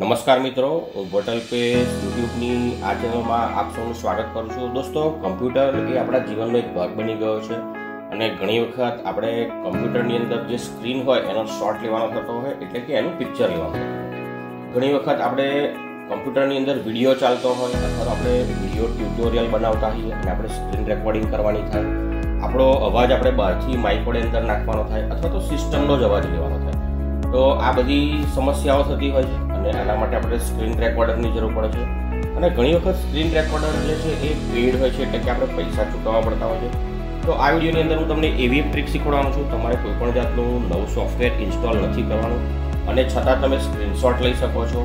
નમસ્કાર મિત્રો, હું પે યુટ્યુબની આ ચેનલમાં આપ સૌનું સ્વાગત કરું છું. દોસ્તો, કમ્પ્યુટર એ આપણા જીવનનો એક ભાગ બની ગયો છે અને ઘણી વખત આપણે કમ્પ્યુટરની અંદર જે સ્ક્રીન હોય એનો શોટ લેવાનો થતો હોય, એટલે કે એનું પિક્ચર લેવાનું ઘણી વખત આપણે કમ્પ્યુટરની અંદર વીડિયો ચાલતો હોય અથવા આપણે વીડિયો ટ્યુટોરિયલ બનાવતા હોઈએ અને આપણે સ્ક્રીન રેકોર્ડિંગ કરવાની થાય. આપણો અવાજ આપણે બહારથી માઇક વડે અંદર નાખવાનો થાય અથવા તો સિસ્ટમનો જ અવાજ લેવાનો થાય. તો આ બધી સમસ્યાઓ થતી હોય છે. અને આના માટે આપણે સ્ક્રીન રેકોર્ડરની જરૂર પડે છે. અને ઘણી વખત સ્ક્રીન રેકોર્ડર જે છે એ પેડ હોય છે, એટલે કે આપણે પૈસા ચૂકવવા પડતા હોય છે. તો આ વિડીયોની અંદર હું તમને એવી ટ્રીક શીખવાડવાનો છું. તમારે કોઈ પણ જાતનું નવું સોફ્ટવેર ઇન્સ્ટોલ નથી કરવાનું. અને છતાં તમે સ્ક્રીનશોટ લઈ શકો છો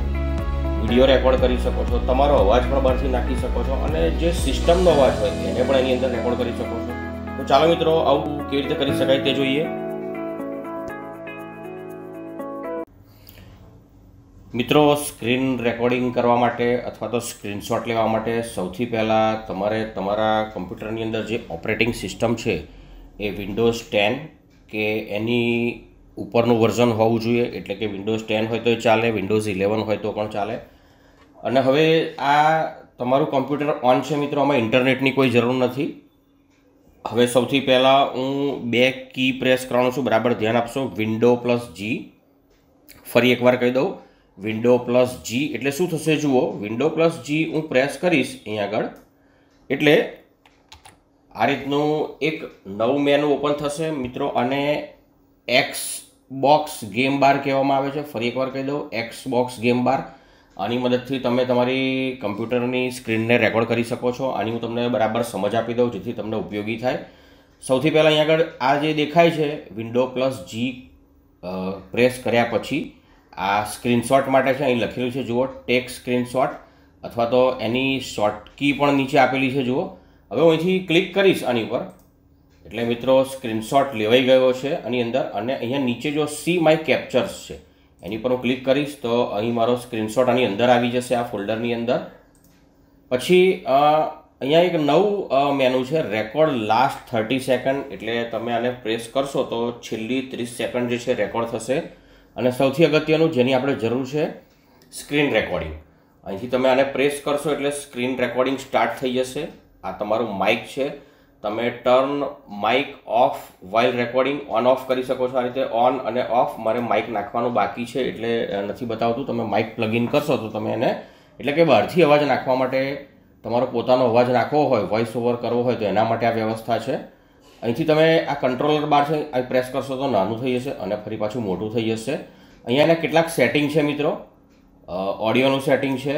વીડિયો રેકોર્ડ કરી શકો છો, તમારો અવાજ પણ બહારથી નાખી શકો છો, અને જે સિસ્ટમનો અવાજ હોય એને પણ એની અંદર રેકોર્ડ કરી શકો છો. તો ચાલો મિત્રો, આવું કેવી રીતે કરી શકાય તે જોઈએ. મિત્રો, સ્ક્રીન રેકોર્ડિંગ કરવા માટે અથવા તો સ્ક્રીનશોટ લેવા માટે સૌથી પહેલાં તમારે તમારા કમ્પ્યુટરની અંદર જે ઓપરેટિંગ સિસ્ટમ છે એ વિન્ડોઝ ટેન કે એની ઉપરનું વર્ઝન હોવું જોઈએ. એટલે કે વિન્ડોઝ ટેન હોય તો ચાલે વિન્ડોઝ ઇલેવન હોય તો પણ ચાલે. અને હવે આ તમારું કમ્પ્યુટર ઓન છે મિત્રો, આમાં ઇન્ટરનેટની કોઈ જરૂર નથી. હવે સૌથી પહેલાં હું બે કી પ્રેસ કરવાનું છું. બરાબર, ધ્યાન આપશો. વિન્ડો પ્લસ જી ફરી એકવાર કહી દઉં. વિન્ડો પ્લસ જી એટલે શું થશે જુઓ, વિન્ડો પ્લસ જી હું પ્રેસ કરીશ અહીંયા આગળ. એટલે આ રીતનું એક નવું મેનુ ઓપન થશે. મિત્રો અને એક્સ બોક્સ ગેમ બાર કહેવામાં આવે છે. ફરી એકવાર કહી દઉં એક્સ બોક્સ ગેમ બાર. આની મદદથી તમે તમારી કમ્પ્યુટરની સ્ક્રીનને રેકોર્ડ કરી શકો છો. આની હું તમને બરાબર સમજ આપી દઉં, જેથી તમને ઉપયોગી થાય. સૌથી પહેલાં અહીંયા આગળ આ જે દેખાય છે, વિન્ડો પ્લસ જી પ્રેસ કર્યા પછી આ સ્ક્રીનશોટ માટે છે, અહીં લખેલું છે, જુઓ, ટેક સ્ક્રીનશોટ, અથવા તો એની શોર્ટ કી પણ નીચે આપેલી છે, જુઓ. હવે હું અહીંથી ક્લિક કરીશ આની ઉપર. એટલે મિત્રો, સ્ક્રીનશોટ લેવાઈ ગયો છે આની અંદર, અને અહીંયા નીચે જો સી માય કેપ્ચર્સ છે, એની પર હું ક્લિક કરીશ, તો અહીં મારો સ્ક્રીનશોટ આની અંદર આવી જશે, આ ફોલ્ડરની અંદર. પછી અહીંયા એક નવું મેનુ છે, રેકોર્ડ લાસ્ટ થર્ટી સેકન્ડ, એટલે તમે આને પ્રેસ કરશો તો છેલ્લી ત્રીસ સેકન્ડ જે છે, રેકોર્ડ થશે. અને સૌથી અગત્યનું જેની આપણે જરૂર છે, સ્ક્રીન રેકોર્ડિંગ. અહીંથી તમે આને પ્રેસ કરશો એટલે સ્ક્રીન રેકોર્ડિંગ સ્ટાર્ટ થઈ જશે. આ તમારું માઇક છે. તમે turn mike off while recording on off કરી શકો છો. આ રીતે ઓન અને ઓફ મારે માઇક નાખવાનું બાકી છે એટલે નથી બતાવતું. તમે માઇક પ્લગ ઇન કરશો તો તમે એને, એટલે કે બહારથી અવાજ નાખવા માટે તમારો પોતાનો અવાજ નાખવો હોય વોઇસ ઓવર કરવો હોય તો એના માટે આ વ્યવસ્થા છે. અહીંથી તમે આ કંટ્રોલર બાર છે અહીં પ્રેસ કરશો તો નાનું થઈ જશે અને ફરી પાછું મોટું થઈ જશે. અહીંયા એના કેટલાક સેટિંગ છે મિત્રો. ઓડિયોનું સેટિંગ છે.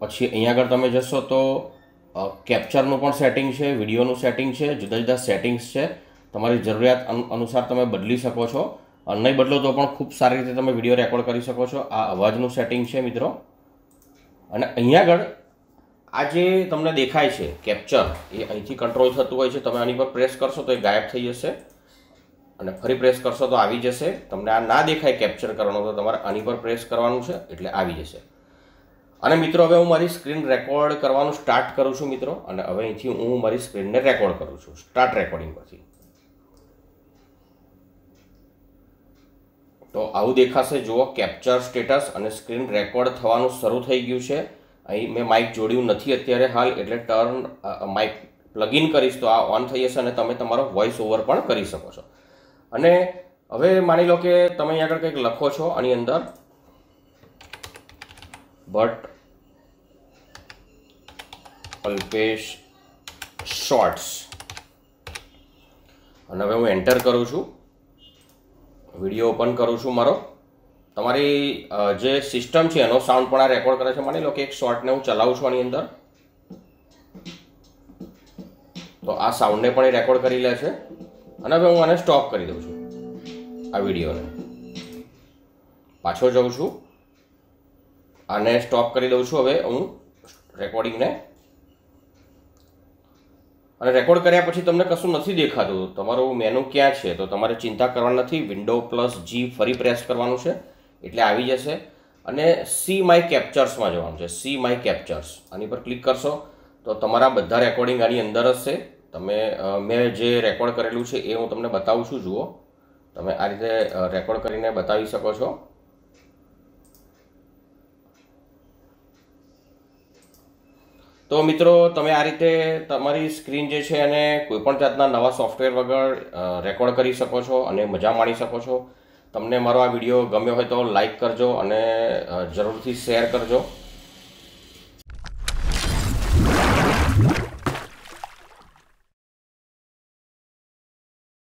પછી અહીંયા આગળ તમે જશો તો કેપ્ચરનું પણ સેટિંગ છે વિડીયોનું સેટિંગ છે, જુદા જુદા સેટિંગ્સ છે. તમારી જરૂરિયાત અનુસાર તમે બદલી શકો છો. નહીં બદલો તો પણ ખૂબ સારી રીતે તમે વીડિયો રેકોર્ડ કરી શકો છો. આ અવાજનું સેટિંગ છે મિત્રો. અને અહીંયા આગળ આ જે તમને દેખાય છે કેપ્ચર એ અહીંથી કંટ્રોલ થતું હોય છે. તમે આની પર પ્રેસ કરશો તો એ ગાયબ થઈ જશે. અને ફરી પ્રેસ કરશો તો આવી જશે. તમને આ ના દેખાય કેપ્ચર કરવાનો તો તમારે આની પર પ્રેસ કરવાનું છે, એટલે આવી જશે. અને મિત્રો, હવે હું મારી સ્ક્રીન રેકોર્ડ કરવાનું સ્ટાર્ટ કરું છું મિત્રો. અને હવે અહીંથી હું મારી સ્ક્રીનને રેકોર્ડ કરું છું. સ્ટાર્ટ રેકોર્ડિંગ પરથી તો આવું દેખાશે. જુઓ કેપ્ચર સ્ટેટસ અને સ્ક્રીન રેકોર્ડ થવાનું શરૂ થઈ ગયું છે. અહીં મેં માઇક જોડ્યું નથી અત્યારે હાલ, એટલે ટર્ન માઇક પ્લગઇન કરીશ તો આ ઓન થઈ જશે અને તમે તમારો વોઇસ ઓવર પણ કરી શકો છો. અને હવે માની લો કે તમે અહીં આગળ કંઈક લખો છો, આની અંદર બટ અલ્પેશ શોર્ટ્સ. અને હવે હું એન્ટર કરું છું. વીડિયો ઓપન કરું છું મારો. તમારી જે સિસ્ટમ છે એનો સાઉન્ડ પણ આ રેકોર્ડ કરે છે. માની લો કે એક શોર્ટને હું ચલાવું છું આની અંદર. તો આ સાઉન્ડને પણ એ રેકોર્ડ કરી લે છે. અને હવે હું આને સ્ટોપ કરી દઉં છું આ વિડીયોને. પાછો જાઉં છું. આને સ્ટોપ કરી દઉં છું હવે હું રેકોર્ડિંગને અને રેકોર્ડ કર્યા પછી તમને કશું નથી દેખાતું. તમારું મેનુ ક્યાં છે? તો તમારે ચિંતા કરવાની નથી. વિન્ડો પ્લસ જી ફરી પ્રેસ કરવાનું છે. એટલે આવી જશે. અને સી માય કેપ્ચર્સમાં જવાનું છે. સી માય કેપ્ચર્સ આની પર ક્લિક કરશો તો તમારા બધા રેકોર્ડિંગ આની અંદર હશે. તમે મેં જે રેકોર્ડ કરેલું છે એ હું તમને બતાવું છું. જુઓ. તમે આ રીતે રેકોર્ડ કરીને બતાવી શકો છો. તો મિત્રો, તમે આ રીતે તમારી સ્ક્રીન જે છે એને કોઈપણ જાતના નવા સોફ્ટવેર વગર રેકોર્ડ કરી શકો છો અને મજા માણી શકો છો. તમને મારો આ વીડિયો ગમ્યો હોય તો લાઈક કરજો અને જરૂરથી શેર કરજો.